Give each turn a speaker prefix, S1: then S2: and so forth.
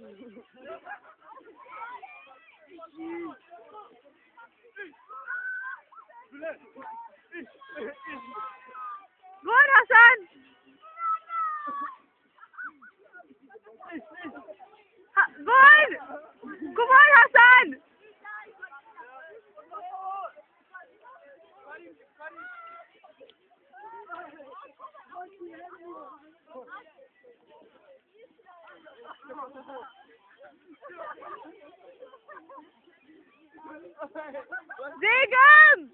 S1: Gon, Hasan! Ha! Come on, Hasan! Segen!